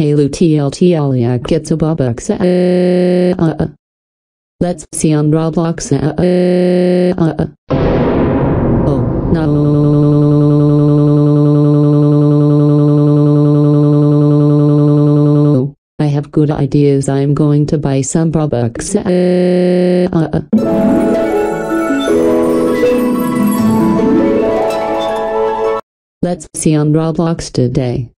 Caillou uh, uh, uh. Let's see on Roblox. Oh, no. Oh, I have good ideas. I'm going to buy some Robux. Let's see on Roblox today.